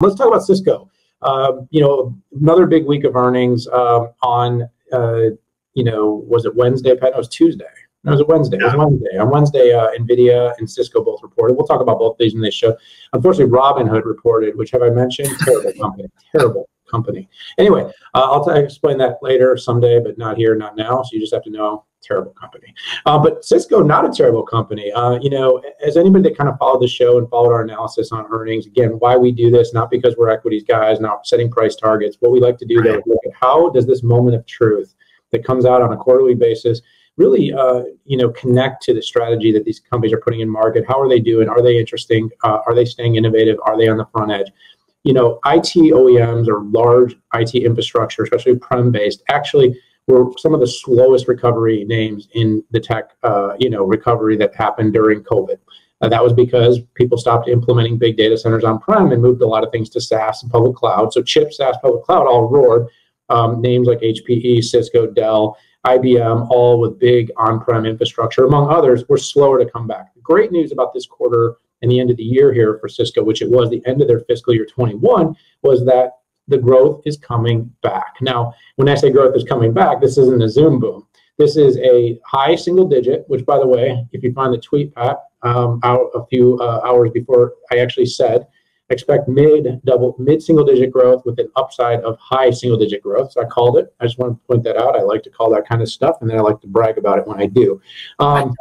Let's talk about Cisco. Um, you know, another big week of earnings um, on, uh, you know, was it Wednesday? Pat, it was Tuesday. No, it was a Wednesday. It was Wednesday. On Wednesday, uh, Nvidia and Cisco both reported. We'll talk about both these in this show. Unfortunately, Robinhood reported, which have I mentioned? Terrible company. Terrible company. Anyway, uh, I'll t- explain that later someday, but not here, not now. So you just have to know terrible company. Uh, but Cisco, not a terrible company. Uh, you know, as anybody that kind of followed the show and followed our analysis on earnings, again, why we do this, not because we're equities guys, not setting price targets. What we like to do, though, look at how does this moment of truth that comes out on a quarterly basis really, uh, you know, connect to the strategy that these companies are putting in market. How are they doing? Are they interesting? Uh, are they staying innovative? Are they on the front edge? You know, IT OEMs or large IT infrastructure, especially prem-based, actually were some of the slowest recovery names in the tech, uh, you know, recovery that happened during COVID. Uh, that was because people stopped implementing big data centers on prem and moved a lot of things to SaaS and public cloud. So chip, SaaS, public cloud all roared. Um, names like HPE, Cisco, Dell, IBM, all with big on-prem infrastructure, among others, were slower to come back. The great news about this quarter and the end of the year here for Cisco, which it was the end of their fiscal year 21, was that the growth is coming back. Now, when I say growth is coming back, this isn't a Zoom boom. This is a high single digit, which, by the way, if you find the tweet, um, out a few uh, hours before I actually said, expect mid double mid single digit growth with an upside of high single digit growth. So I called it. I just want to point that out. I like to call that kind of stuff, and then I like to brag about it when I do. Um,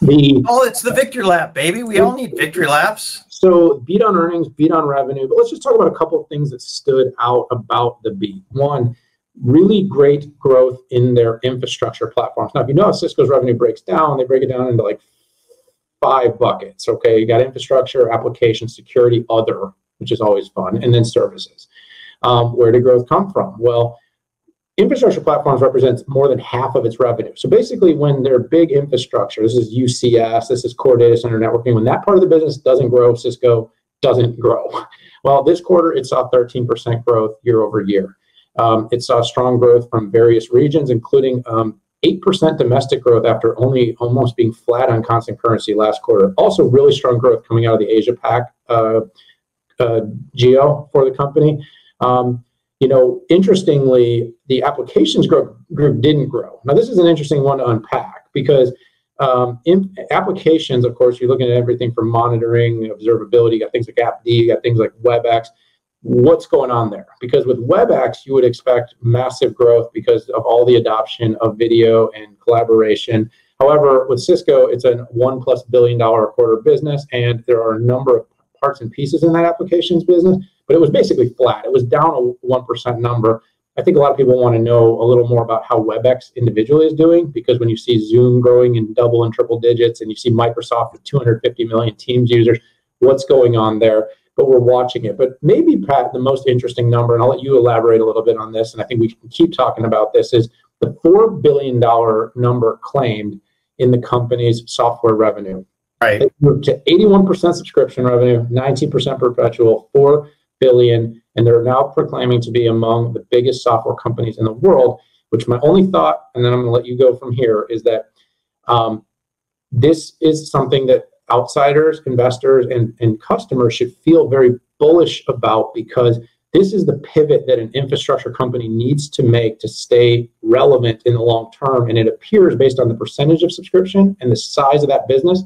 the oh, it's the victory lap, baby. We all need victory laps. So beat on earnings, beat on revenue. But let's just talk about a couple of things that stood out about the beat. One, really great growth in their infrastructure platforms. Now, if you know how Cisco's revenue breaks down, they break it down into like five buckets. Okay, you got infrastructure, application, security, other, which is always fun, and then services. Um, where did growth come from? Well, infrastructure platforms represents more than half of its revenue. So basically, when they're big infrastructure, this is UCS, this is core data center networking. When that part of the business doesn't grow, Cisco doesn't grow. Well, this quarter it saw 13% growth year over year. Um, it saw strong growth from various regions, including um, 8% domestic growth after only almost being flat on constant currency last quarter. Also, really strong growth coming out of the Asia Pac uh, uh, geo for the company. Um, you know, interestingly, the applications group, group didn't grow. Now, this is an interesting one to unpack because um, in applications, of course, you're looking at everything from monitoring, observability, you got things like AppD, you got things like WebEx. What's going on there? Because with WebEx, you would expect massive growth because of all the adoption of video and collaboration. However, with Cisco, it's a one plus billion dollar a quarter business, and there are a number of parts and pieces in that applications business but it was basically flat. It was down a 1% number. I think a lot of people want to know a little more about how WebEx individually is doing because when you see Zoom growing in double and triple digits and you see Microsoft with 250 million Teams users, what's going on there? But we're watching it. But maybe, Pat, the most interesting number, and I'll let you elaborate a little bit on this, and I think we can keep talking about this, is the $4 billion number claimed in the company's software revenue. Right. It moved to 81% subscription revenue, 19% perpetual, 4 billion, and they're now proclaiming to be among the biggest software companies in the world. Which my only thought, and then I'm going to let you go from here, is that um, this is something that outsiders, investors, and, and customers should feel very bullish about because this is the pivot that an infrastructure company needs to make to stay relevant in the long term. And it appears, based on the percentage of subscription and the size of that business,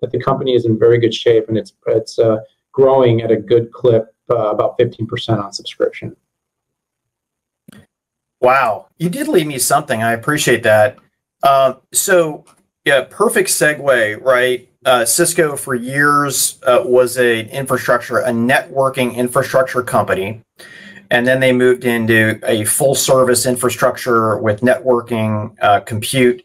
that the company is in very good shape and it's it's uh, growing at a good clip uh, about 15% on subscription. Wow, you did leave me something. I appreciate that. Uh, so, yeah, perfect segue, right? Uh, Cisco for years uh, was an infrastructure, a networking infrastructure company, and then they moved into a full service infrastructure with networking, uh, compute,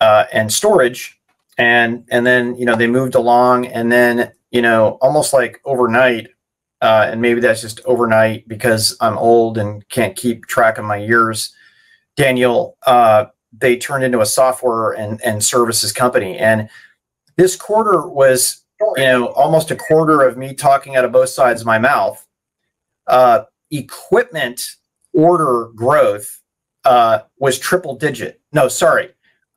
uh, and storage, and and then you know they moved along, and then you know almost like overnight, uh, and maybe that's just overnight because I'm old and can't keep track of my years. Daniel, uh, they turned into a software and, and services company. And this quarter was, you know, almost a quarter of me talking out of both sides of my mouth. Uh, equipment order growth uh, was triple digit. No, sorry,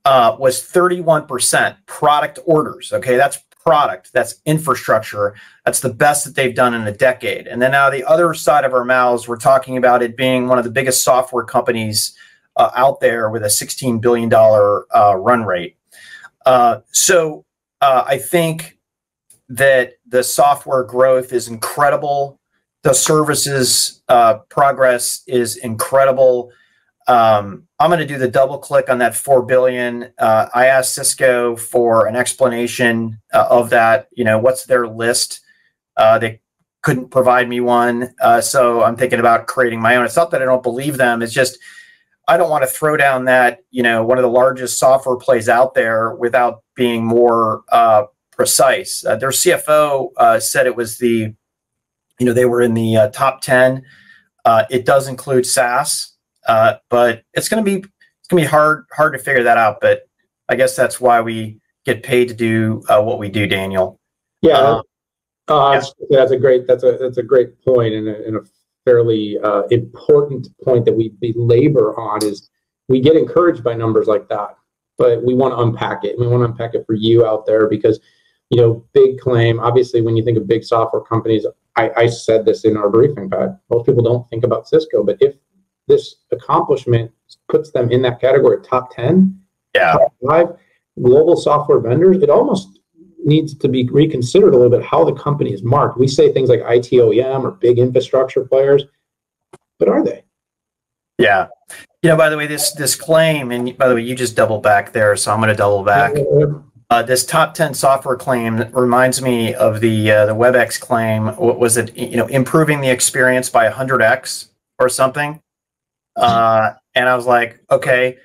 uh, was 31% product orders. Okay, that's product, that's infrastructure. That's the best that they've done in a decade. And then now the other side of our mouths, we're talking about it being one of the biggest software companies uh, out there with a $16 billion uh, run rate. Uh, so uh, I think that the software growth is incredible. The services uh, progress is incredible. Um, I'm going to do the double click on that four billion. Uh, I asked Cisco for an explanation uh, of that. You know, what's their list? Uh, they couldn't provide me one, uh, so I'm thinking about creating my own. It's not that I don't believe them. It's just I don't want to throw down that you know one of the largest software plays out there without being more uh, precise. Uh, their CFO said it was the, you know, they were in the top ten. it does include SaaS. Uh, but it's going to be it's going to be hard hard to figure that out. But I guess that's why we get paid to do uh, what we do, Daniel. Yeah, uh, uh yeah. that's a great that's a that's a great point and a, and a fairly uh, important point that we belabor on is we get encouraged by numbers like that, but we want to unpack it. We want to unpack it for you out there because you know, big claim. Obviously, when you think of big software companies, I, I said this in our briefing, Pat. Most people don't think about Cisco, but if this accomplishment puts them in that category, top 10, yeah. top five global software vendors, it almost needs to be reconsidered a little bit how the company is marked. We say things like ITOM or big infrastructure players, but are they? Yeah. You know, by the way, this this claim, and by the way, you just double back there, so I'm going to double back. Uh, this top 10 software claim reminds me of the uh, the WebEx claim. What was it? You know, improving the experience by 100x or something. Uh, and I was like, okay,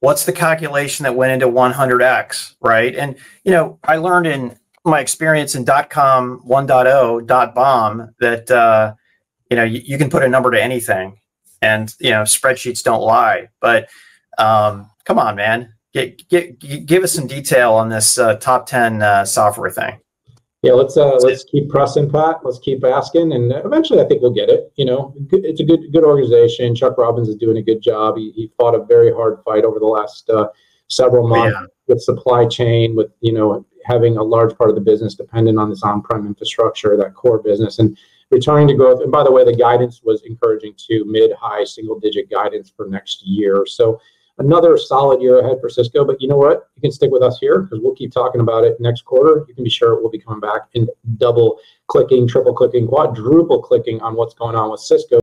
what's the calculation that went into 100x, right? And you know, I learned in my experience in dot .com 1.0 dot bomb that uh, you know you, you, can put a number to anything, and you know spreadsheets don't lie. But um, come on, man, get, get, give us some detail on this uh, top 10 uh, software thing yeah, let's uh, let's keep pressing, Pat. Let's keep asking, and eventually, I think we'll get it. You know, it's a good good organization. Chuck Robbins is doing a good job. He, he fought a very hard fight over the last uh, several months yeah. with supply chain, with you know having a large part of the business dependent on this on-prem infrastructure, that core business, and returning to growth. And by the way, the guidance was encouraging to mid-high single-digit guidance for next year. So another solid year ahead for Cisco. But you know what? You can stick with us here because we'll keep talking about it next quarter. You can be sure we'll be coming back and double clicking, triple clicking, quadruple clicking on what's going on with Cisco.